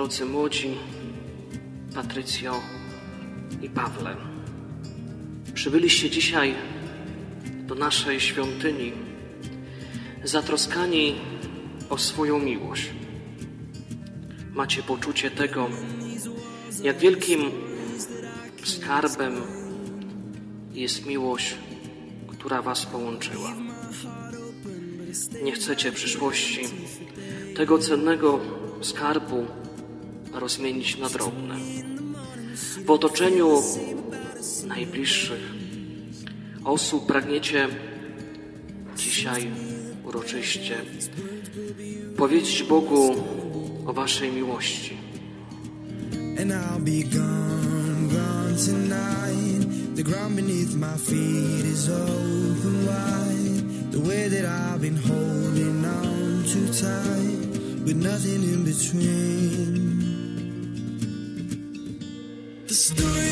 drodzy młodzi, Patrycjo i Pawle. Przybyliście dzisiaj do naszej świątyni, zatroskani o swoją miłość. Macie poczucie tego, jak wielkim skarbem jest miłość, która Was połączyła. Nie chcecie w przyszłości tego cennego skarbu rozmienić na drobne. W otoczeniu najbliższych osób pragniecie dzisiaj uroczyście powiedzieć Bogu o Waszej miłości. And I'll be gone, gone tonight. The ground beneath my feet is open wide. The way that I've been holding on too tight, with nothing in between. The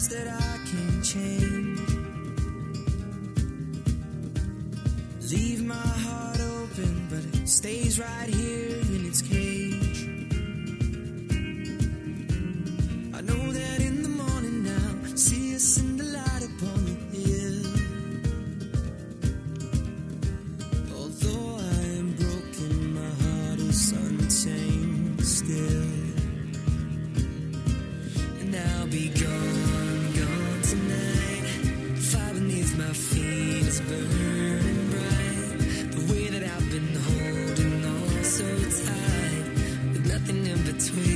colors that I can change. Leave my heart open, but it stays right here between.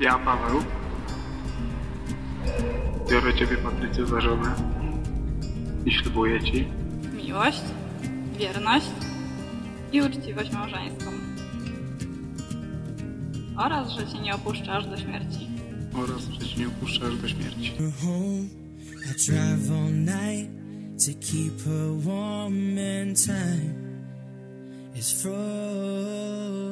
Ja, Paweł, biorę Ciebie, Patrycjo, za żonę i ślubuję Ci miłość, wierność i uczciwość małżeńską. Oraz, że Cię nie opuszczę aż do śmierci. oraz, że Ci nie opuszczasz do śmierci. I drive all night to keep her warm and time is frozen.